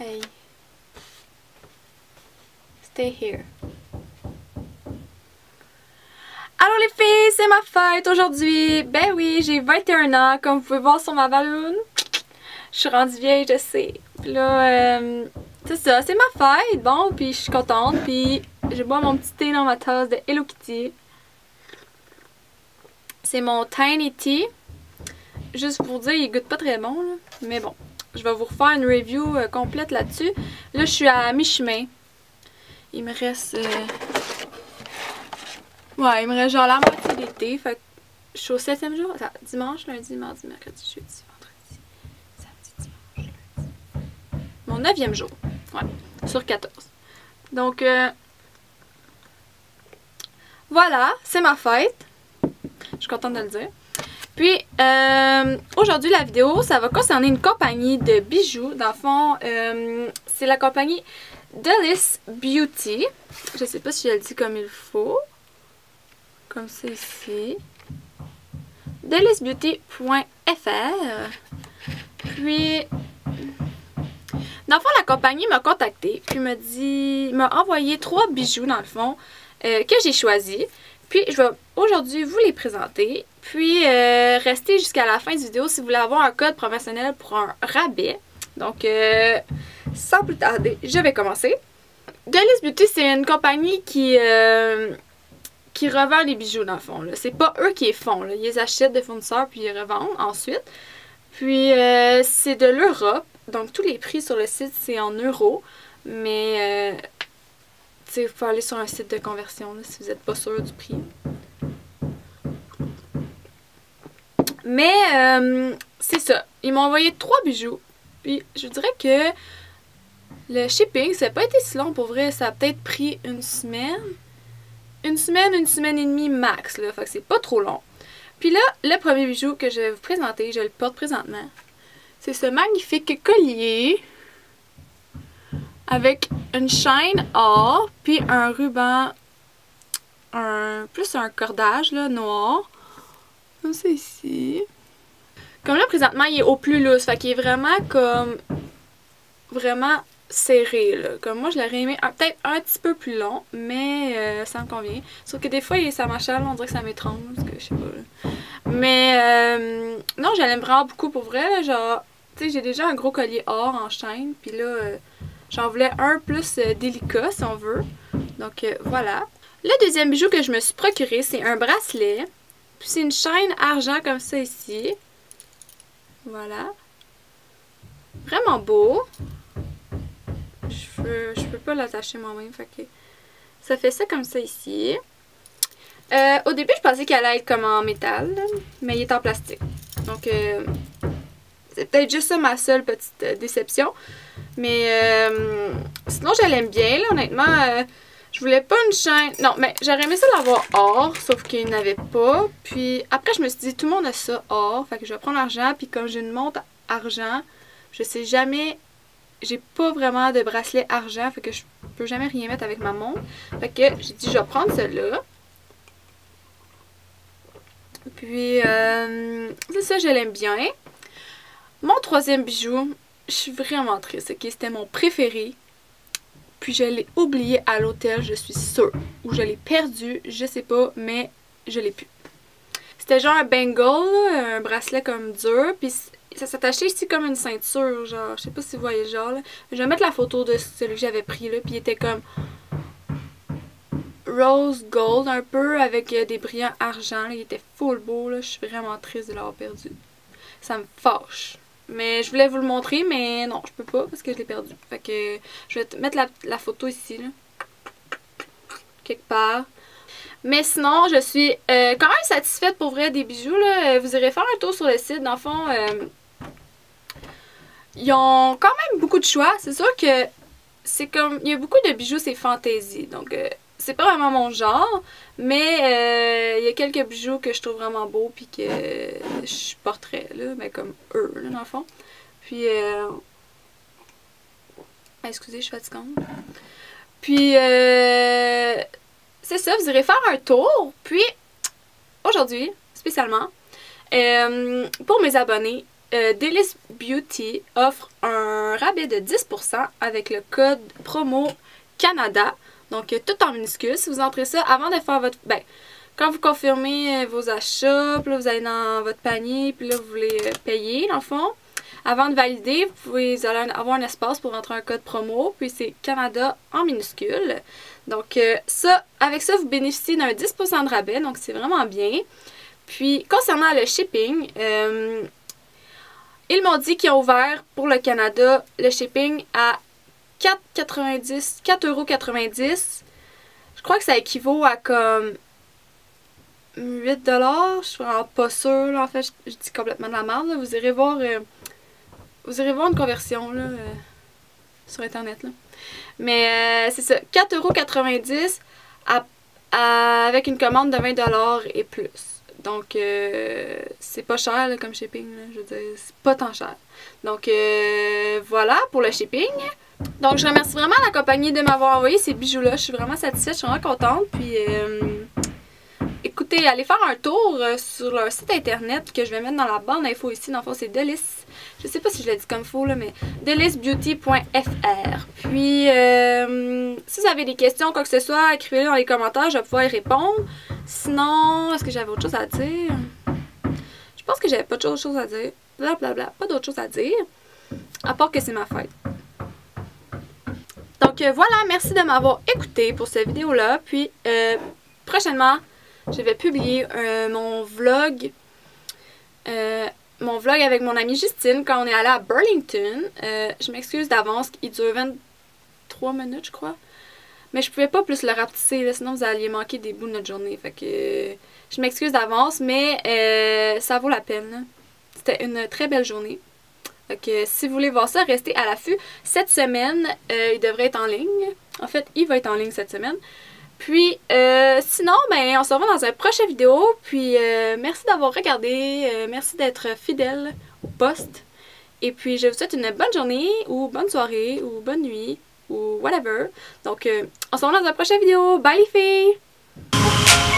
Hey. Stay here. Allô les filles, c'est ma fête aujourd'hui. Ben oui, j'ai 21 ans, comme vous pouvez voir sur ma balloune. Je suis rendue vieille, je sais. Puis là, euh, c'est ça, c'est ma fête. Bon, puis je suis contente. Puis je bois mon petit thé dans ma tasse de Hello Kitty. C'est mon Tiny Tea. Juste pour dire, il goûte pas très bon. Mais bon, je vais vous refaire une review euh, complète là-dessus. Là, je suis à mi-chemin. Il me reste... euh, Ouais, il me reste genre la moitié d'été. Fait que je suis au septième jour. Dimanche, lundi, mardi, mercredi, jeudi, vendredi, samedi, dimanche, lundi. Mon neuvième jour. Ouais, sur 14. Donc, euh, voilà, c'est ma fête. Je suis contente de le dire. Puis, euh, aujourd'hui, la vidéo, ça va concerner une compagnie de bijoux. Dans le fond, euh, c'est la compagnie Delice Beauty. Je sais pas si je le dis comme il faut. Comme ça ici. Delicebeauty.fr Puis, dans le fond, la compagnie m'a contacté puis m'a dit, m'a envoyé trois bijoux dans le fond euh, que j'ai choisis. Puis je vais aujourd'hui vous les présenter. Puis euh, restez jusqu'à la fin de vidéo si vous voulez avoir un code promotionnel pour un rabais. Donc euh, sans plus tarder, je vais commencer. Delice Beauty, c'est une compagnie qui, euh, qui revend les bijoux dans le fond. C'est pas eux qui les font. Ils les achètent des fournisseurs puis ils les revendent ensuite. Puis c'est de l'Europe. Donc tous les prix sur le site c'est en euros. Mais il faut aller sur un site de conversion si vous n'êtes pas sûr du prix. Mais euh, c'est ça. Ils m'ont envoyé trois bijoux. Puis je dirais que le shipping, ça n'a pas été si long pour vrai. Ça a peut-être pris une semaine. Une semaine, une semaine et demie max. Là. Fait que c'est pas trop long. Puis là, le premier bijou que je vais vous présenter, je le porte présentement. C'est ce magnifique collier avec une chaîne or, puis un ruban, un plus un cordage là, noir. Comme ça ici. Comme là, présentement, il est au plus lousse. Fait qu'il est vraiment comme. Vraiment serré. Là. Comme moi, je l'aurais aimé peut-être un petit peu plus long, mais euh, ça me convient. Sauf que des fois, il, ça m'achale, on dirait que ça m'étrange. Parce que je sais pas. là. Mais euh, non, je l'aime vraiment beaucoup pour vrai. genre, tu sais, j'ai déjà un gros collier or en chaîne. Puis là, euh, j'en voulais un plus délicat, si on veut. Donc voilà. Le deuxième bijou que je me suis procuré, c'est un bracelet. Puis c'est une chaîne argent comme ça ici. Voilà. Vraiment beau. Je peux, je peux pas l'attacher moi-même. Fait ça fait ça comme ça ici. Euh, au début, je pensais qu'elle allait être comme en métal, mais il est en plastique. Donc, euh, c'est peut-être juste ça ma seule petite euh, déception. Mais euh, sinon, je l'aime bien, là, honnêtement. Je voulais pas une chaîne. Non, mais j'aurais aimé ça l'avoir or, sauf qu'il n'y en avait pas. Puis après, je me suis dit, tout le monde a ça or. Fait que je vais prendre l'argent. Puis comme j'ai une montre argent, je sais jamais. J'ai pas vraiment de bracelet argent. Fait que je peux jamais rien mettre avec ma montre. Fait que j'ai dit, je vais prendre celui-là. Puis, euh, c'est ça, je l'aime bien. Mon troisième bijou, je suis vraiment triste. ok? C'était mon préféré. Puis je l'ai oublié à l'hôtel, je suis sûre. Ou je l'ai perdu, je sais pas, mais je l'ai plus. C'était genre un bangle, un bracelet comme dur. Puis ça s'attachait ici comme une ceinture, genre. Je sais pas si vous voyez genre. Là. Je vais mettre la photo de celui que j'avais pris là. Puis il était comme rose gold un peu avec euh, des brillants argent. Il était full beau. Là. Je suis vraiment triste de l'avoir perdu. Ça me fâche. Mais je voulais vous le montrer, mais non, je peux pas parce que je l'ai perdu. Fait que je vais mettre la, la photo ici, là. Quelque part. Mais sinon, je suis euh, quand même satisfaite pour vrai des bijoux. Là. Euh, Vous irez faire un tour sur le site. Dans le fond, euh, ils ont quand même beaucoup de choix. C'est sûr que c'est comme. Il y a beaucoup de bijoux, c'est fantaisie. Donc, euh, c'est pas vraiment mon genre. Mais euh, il y a quelques bijoux que je trouve vraiment beaux. Puis que je porterais, là. Mais comme eux, là, dans le fond. Puis. Euh, excusez, je suis fatigante. Puis, euh, c'est ça, vous irez faire un tour. Puis, aujourd'hui, spécialement, euh, pour mes abonnés, euh, Delice Beauty offre un rabais de 10% avec le code promo Canada. Donc, euh, tout en minuscule. Si vous entrez ça avant de faire votre... Ben, quand vous confirmez euh, vos achats, puis là, vous allez dans votre panier, puis là, vous voulez euh, payer, dans le fond. Avant de valider, vous pouvez aller avoir un espace pour entrer un code promo, puis c'est Canada en minuscule. Donc, ça, avec ça, vous bénéficiez d'un 10% de rabais, donc c'est vraiment bien. Puis, concernant le shipping, ils m'ont dit qu'ils ont ouvert pour le Canada le shipping à 4,90 4,90 Je crois que ça équivaut à comme 8 Je suis vraiment pas sûre. là. En fait, je, dis complètement de la merde. Vous irez voir euh, vous irez voir une conversion là, euh, sur internet. Là. Mais euh, c'est ça, 4,90$ à- à- avec une commande de 20$ et plus. Donc c'est pas cher comme shipping, je veux dire, c'est pas tant cher. Donc voilà pour le shipping. Donc je remercie vraiment la compagnie de m'avoir envoyé ces bijoux-là. Je suis vraiment satisfaite, je suis vraiment contente. Puis euh, écoutez, allez faire un tour euh, sur leur site internet que je vais mettre dans la barre d'infos ici. Dans le fond, c'est Delice. Je sais pas si je l'ai dit comme faux, là, mais delicebeauty.fr. Puis, euh, si vous avez des questions, quoi que ce soit, écrivez-les dans les commentaires, je vais pouvoir y répondre. Sinon, est-ce que j'avais autre chose à dire? Je pense que j'avais pas d'autre chose à dire. Blablabla, pas d'autre chose à dire. À part que c'est ma fête. Euh, voilà, merci de m'avoir écouté pour cette vidéo-là. Puis euh, prochainement, je vais publier euh, mon vlog. mon vlog avec mon amie Justine quand on est allé à Burlington. Je m'excuse d'avance, il dure 23 minutes, je crois. Mais je pouvais pas plus le rapetisser, sinon vous alliez manquer des bouts de notre journée. Fait que je m'excuse d'avance, mais ça vaut la peine. C'était une très belle journée. Que si vous voulez voir ça, restez à l'affût. Cette semaine, euh, il devrait être en ligne. En fait, il va être en ligne cette semaine. Puis, euh, sinon, ben, on se revoit dans une prochaine vidéo. Puis, euh, merci d'avoir regardé. merci d'être fidèle au poste. Et puis, je vous souhaite une bonne journée, ou bonne soirée, ou bonne nuit, ou whatever. Donc, on se revoit dans une prochaine vidéo. Bye les filles!